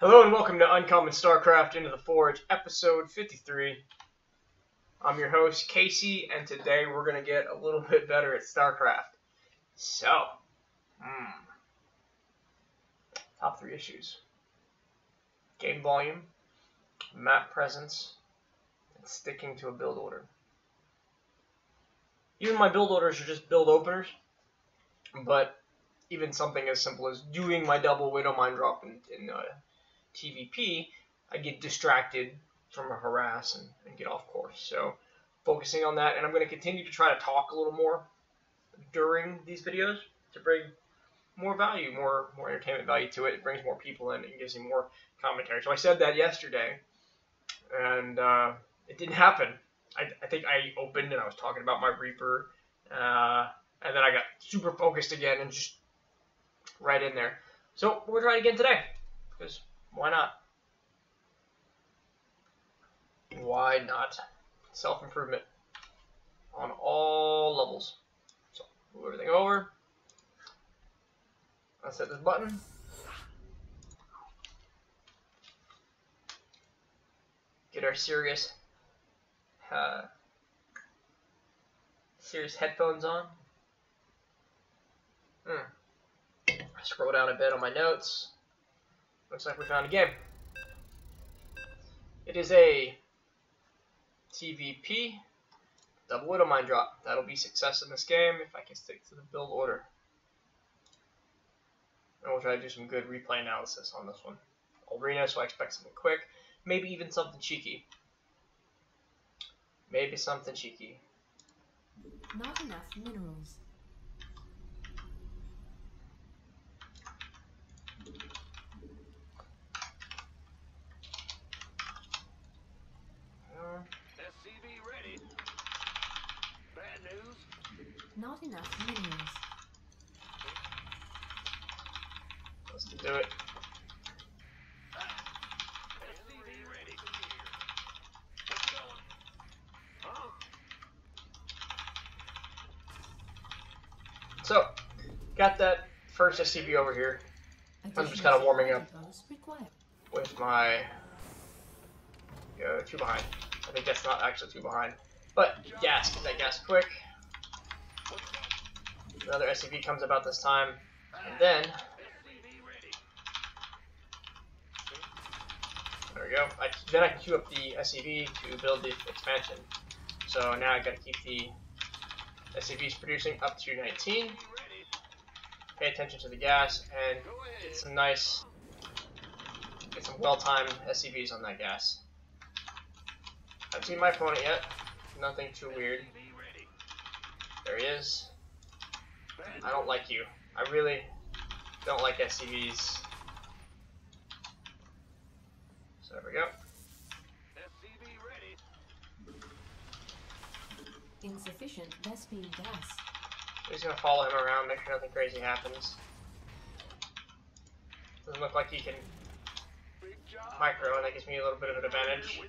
Hello and welcome to Uncommon StarCraft Into the Forge, episode 53. I'm your host, Casey, and today we're going to get a little bit better at StarCraft. So, hmm, top three issues game volume, map presence, and sticking to a build order. Even my build orders are just build openers, but even something as simple as doing my double Widow Mine drop in, in uh, TVP, I get distracted from a harass and, and, get off course. So focusing on that, and I'm going to continue to try to talk a little more during these videos to bring more value, more more entertainment value to it. It brings more people in and gives you more commentary. So I said that yesterday, and uh, it didn't happen. I, I, think I opened and I was talking about my Reaper, uh, and then I got super focused again and just right in there. So we're trying again today, because why not? Why not? Self-improvement on all levels. So move everything over. Let's hit this button. Get our serious, uh, serious headphones on. Hmm. Scroll down a bit on my notes. Looks like we found a game. It is a TVP double widow mine drop. That'll be success in this game if I can stick to the build order. And we'll try to do some good replay analysis on this one. Ulrena, so I expect something quick. Maybe even something cheeky. Maybe something cheeky. Not enough minerals. Not enough minerals. Let's do it. So, got that first SCV over here. I'm just kind of warming up with my uh, two behind. I think that's not actually two behind. But gas, get that gas quick. Another SCV comes about this time. And then... There we go. I, then I can queue up the SCV to build the expansion. So now I gotta keep the SCVs producing up to 19. Pay attention to the gas and get some nice, get some well-timed SCVs on that gas. I haven't seen my opponent yet. Nothing too weird. There he is. I don't like you. I really don't like SCVs. So there we go. SCV ready. Insufficient Vespene gas. He's gonna follow him around, make sure nothing crazy happens. Doesn't look like he can micro, and that gives me a little bit of an advantage.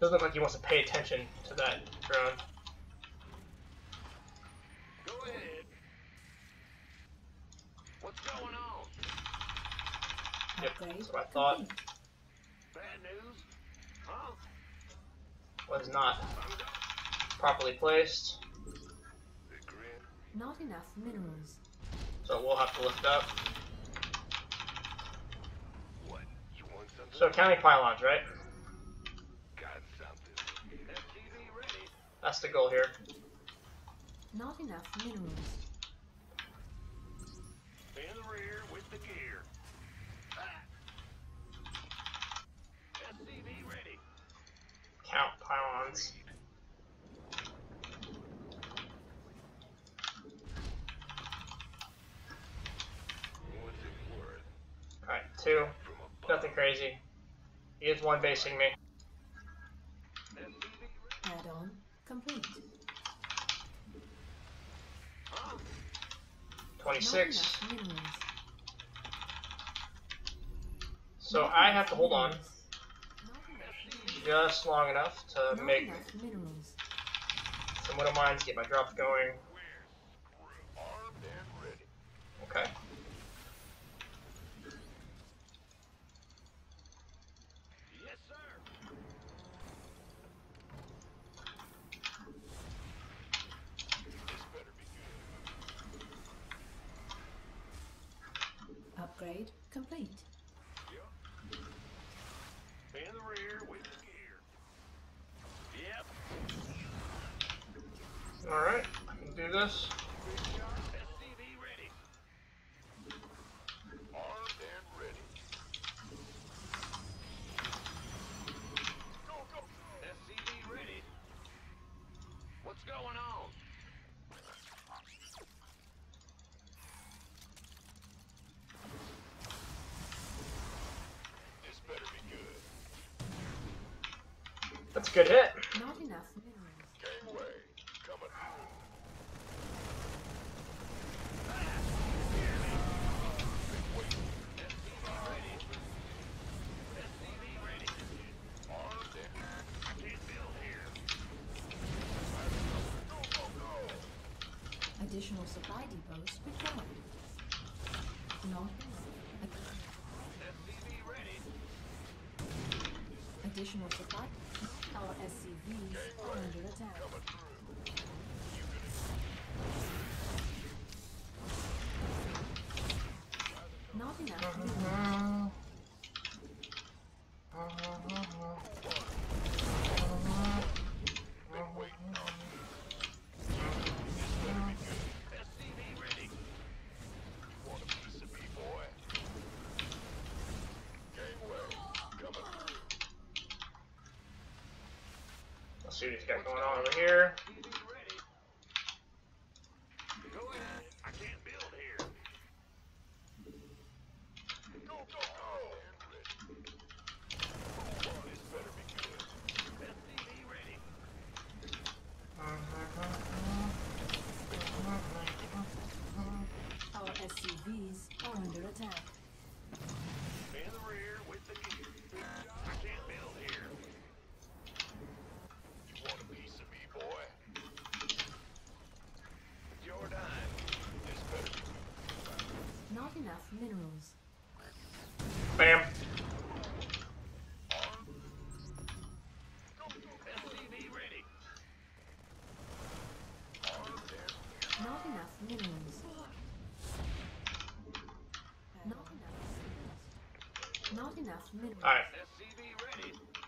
Doesn't look like he wants to pay attention to that drone. Yep, that's what I thought. Bad news? Huh? Was not properly placed. Not enough minerals. So we'll have to lift up. So counting pylons, right? That's the goal here. Not enough minerals. count two. Nothing crazy. He is one basing me. Add-on complete. 26. So I have to hold on just long enough to make some widow mines, get my drops going. Okay. Upgrade complete. In the rear with the gear. Yep. Alright, I can do this. SCV ready. Armed and ready. Go, go. SCV ready. What's going on? This better be good. That's a good hit. Not enough. Additional supply depots. Not. Additional supply. Our SCVs are under attack. Not enough minerals. Want a piece of me, boy? Gangway coming through. Let's see he's got going on over here. Go ahead. I can't build here. Go, go, go. This better be good. SCV ready. Our SCVs are under attack. In the rear with the gear. I can't build here. You want a piece of me, boy? It's your dime. This better be good. Not enough minerals. Bam. SCV ready. Not enough minerals. Not enough. Minerals. Alright.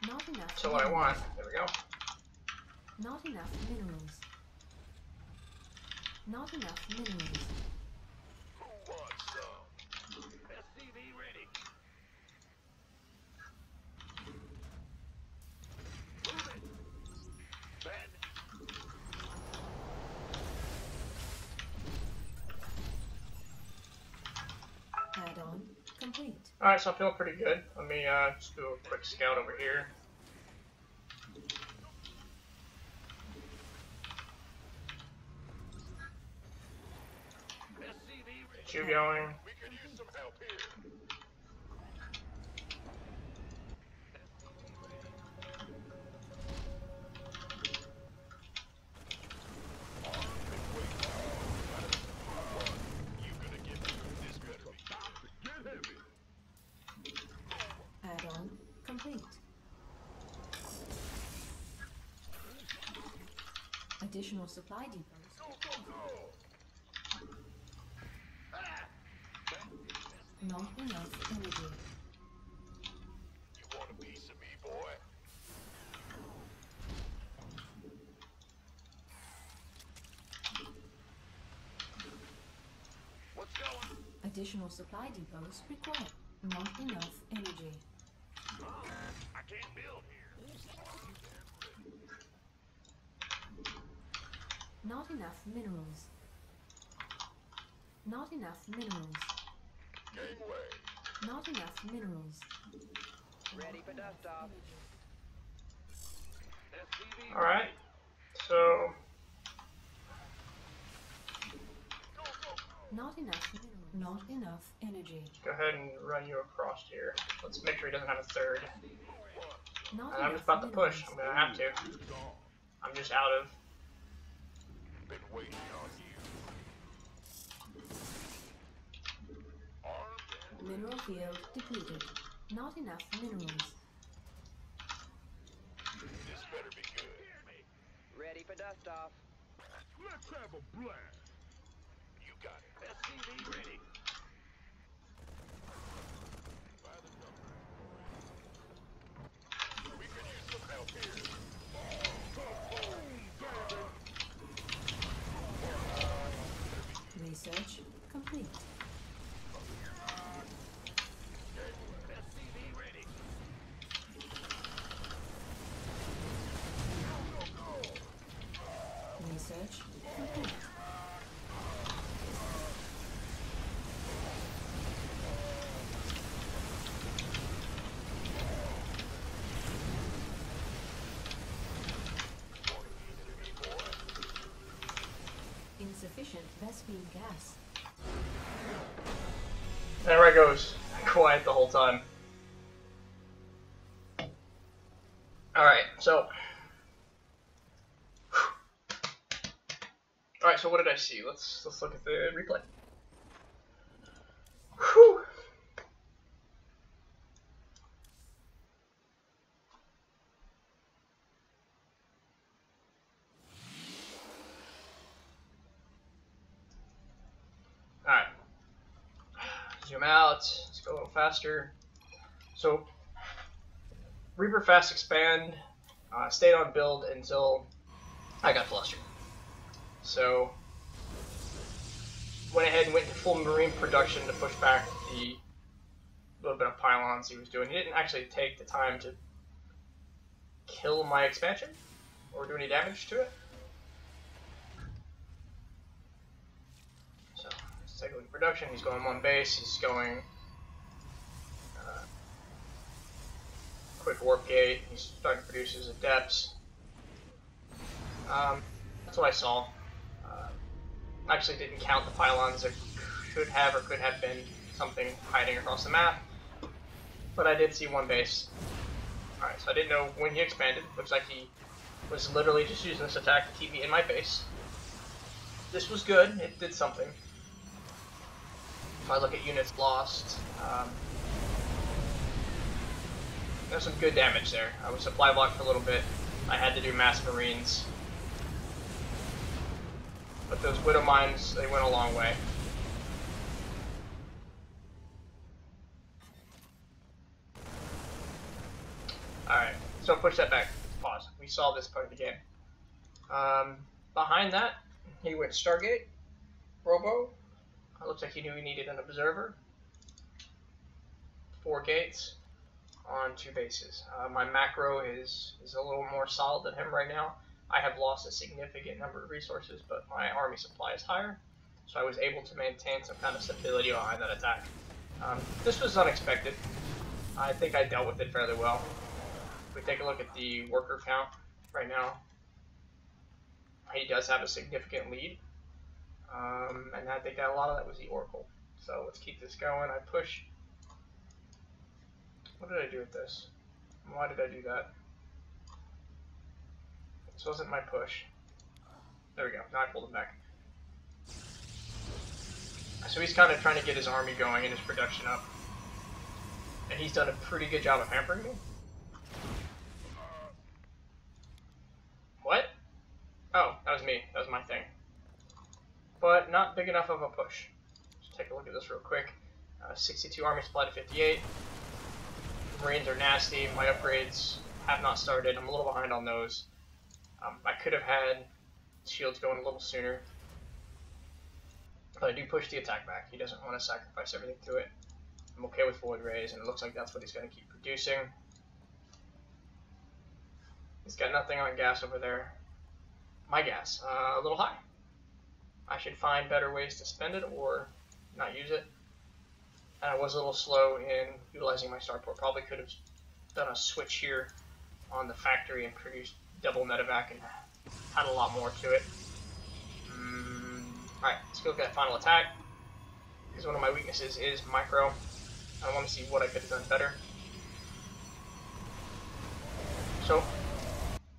Not enough. so what I want. There we go. Not enough minerals. Not enough minerals. Who wants some? SCV ready. Move it. Bend. Add-on complete. Alright, so I feel pretty good. Let me uh, just do a quick scout over here. SCV ready. Get you going. Additional supply depots. Go, go, go. Not enough energy. You want a piece of me, boy? What's going? Additional supply depots required. Not enough energy. I can't build here. Not enough minerals. Not enough minerals. Gangway. Not enough minerals. Ready for dust off. Alright, so. Not enough minerals. Not enough energy. go ahead and run you across here. Let's make sure he doesn't have a third. Not And I'm just about to push. I'm gonna have to. I'm just out of. Been waiting on you. Armed Mineral field depleted. Not enough minerals. this better be good. Ready for dust off. Let's have a blast. You got it. SCV ready. Research complete. Gas. There I goes. Quiet the whole time. Alright, so. Alright, so what did I see? Let's let's look at the replay. Whew. Alright. Out. Let's go a little faster. So, Reaper Fast Expand uh, stayed on build until I got flustered. So, went ahead and went to full Marine production to push back the little bit of pylons he was doing. He didn't actually take the time to kill my expansion or do any damage to it. So, let's take a look at production. He's going one base. He's going uh, quick warp gate. He's starting to produce his adepts. Um, that's what I saw. Uh, actually didn't count the pylons. There should have or could have been something hiding across the map. But I did see one base. Alright, so I didn't know when he expanded. Looks like he was literally just using this attack to keep me in my base. This was good. It did something. If I look at units lost, um, there's some good damage there. I was supply blocked for a little bit. I had to do mass marines. But those widow mines, they went a long way. Alright, so push that back. Pause. We saw this part of the game. Um, behind that, he went Stargate, Robo. It looks like he knew he needed an observer. Four gates on two bases. Uh, my macro is, is a little more solid than him right now. I have lost a significant number of resources, but my army supply is higher, so I was able to maintain some kind of stability behind that attack. Um, this was unexpected. I think I dealt with it fairly well. If we take a look at the worker count right now, he does have a significant lead. Um, and I think a lot of that was the Oracle. So let's keep this going. I push. What did I do with this? Why did I do that? This wasn't my push. There we go. Now I pulled him back. So he's kind of trying to get his army going and his production up. And he's done a pretty good job of hampering me. What? Oh, that was me. That was my thing. But not big enough of a push. Let's take a look at this real quick. Uh, 62 army supply to 58. Marines are nasty. My upgrades have not started. I'm a little behind on those. Um, I could have had shields going a little sooner. But I do push the attack back. He doesn't want to sacrifice everything to it. I'm okay with Void Rays, and it looks like that's what he's going to keep producing. He's got nothing on gas over there. My gas, uh, a little high. I should find better ways to spend it or not use it. And I was a little slow in utilizing my starport. Probably could have done a switch here on the factory and produced double Medivac and had a lot more to it. Mm, Alright, let's go look at final attack. Because one of my weaknesses is micro. I want to see what I could have done better. So,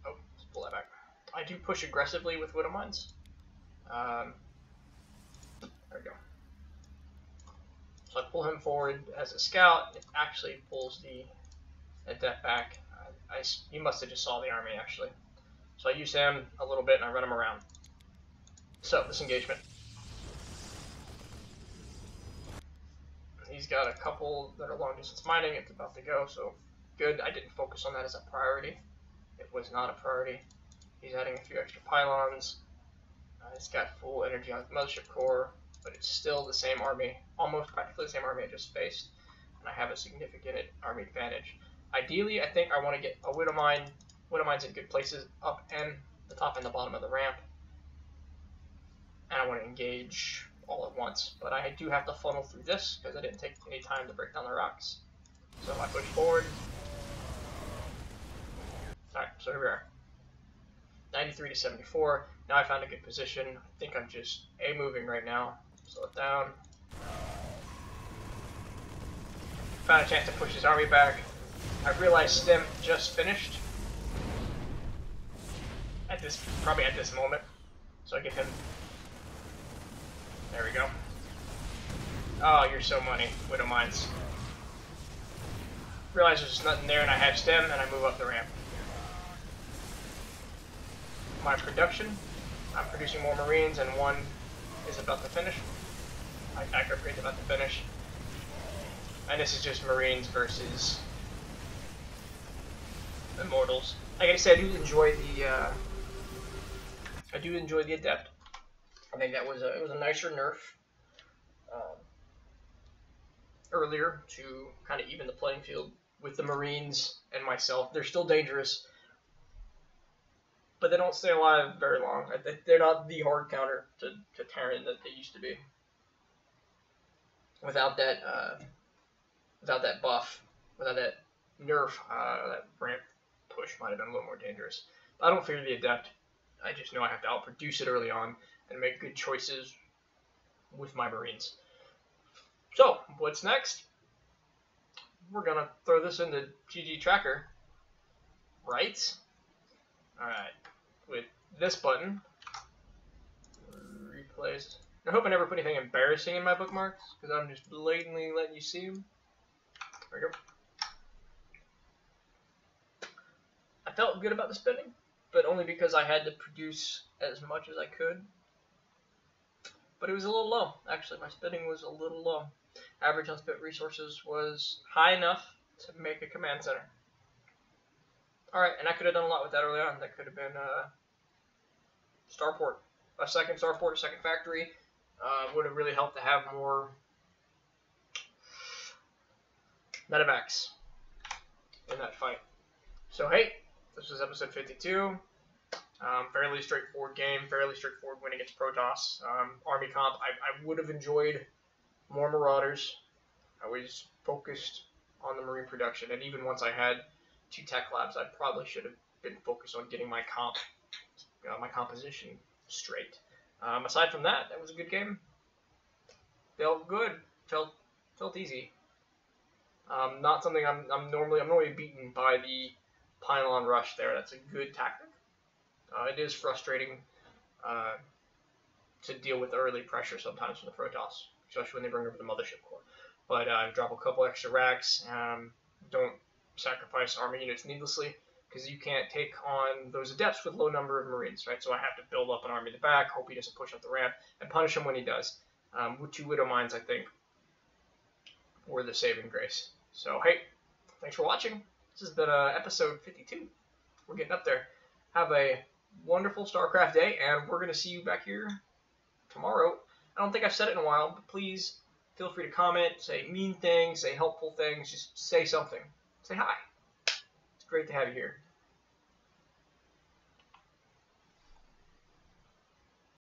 oh, let's pull that back. I do push aggressively with Widow Mines. Um, there we go. So I pull him forward as a scout. It actually pulls the adept back. I, I, he must have just saw the army actually. So I use him a little bit and I run him around. So this engagement. He's got a couple that are long distance mining. It's about to go, so good. I didn't focus on that as a priority. It was not a priority. He's adding a few extra pylons. It's got full energy on the mothership core, but it's still the same army, almost practically the same army I just faced, and I have a significant army advantage. Ideally, I think I want to get a Widow Mine. Widow Mine's in good places up and the top and the bottom of the ramp, and I want to engage all at once. But I do have to funnel through this because I didn't take any time to break down the rocks. So I push forward, alright, so here we are. 93 to 74. Now I found a good position. I think I'm just A moving right now. Slow it down. Found a chance to push his army back. I realized Stim just finished. At this, probably at this moment. So I give him. There we go. Oh, you're so money. Widow Mines. Realize there's nothing there and I have Stim and I move up the ramp. My production. I'm producing more Marines and one is about to finish. My attack upgrade's about to finish. And this is just Marines versus Immortals. Like I said, I do enjoy the uh, I do enjoy the Adept. I think that was a it was a nicer nerf um, earlier to kind of even the playing field with the Marines and myself. They're still dangerous, but they don't stay alive very long. They're not the hard counter to, to Terran that they used to be. Without that, uh, without that buff, without that nerf, uh, that ramp push might have been a little more dangerous. But I don't fear the adept. I just know I have to outproduce it early on and make good choices with my marines. So, what's next? We're gonna throw this into GG Tracker, right? All right, this button, replace. I hope I never put anything embarrassing in my bookmarks because I'm just blatantly letting you see them. There we go. I felt good about the spending, but only because I had to produce as much as I could. But it was a little low. Actually, my spending was a little low. Average unspent resources was high enough to make a command center. Alright, and I could have done a lot with that early on. That could have been uh, starport. A second starport, second factory. Uh, would have really helped to have more Medivacs in that fight. So hey, this was episode 52. Um, fairly straightforward game, fairly straightforward win against Protoss. Um, Army comp, I, I would have enjoyed more Marauders. I was focused on the Marine production, and even once I had two tech labs, I probably should have been focused on getting my comp, uh, my composition straight. Um, aside from that, that was a good game. Felt good. Felt felt easy. Um, not something I'm, I'm normally I'm normally beaten by the pylon rush there. That's a good tactic. Uh, it is frustrating uh, to deal with early pressure sometimes from the Protoss, especially when they bring over the mothership core. But uh, drop a couple extra racks. Um, don't sacrifice army units needlessly because you can't take on those adepts with low number of marines, right? So I have to build up an army in the back, hope he doesn't push up the ramp, and punish him when he does. Um, with two widow mines, I think, were the saving grace. So hey, thanks for watching. This has been uh, episode 52. We're getting up there. Have a wonderful StarCraft day, and we're going to see you back here tomorrow. I don't think I've said it in a while, but please feel free to comment, say mean things, say helpful things, just say something. Say hi. Great to have you here.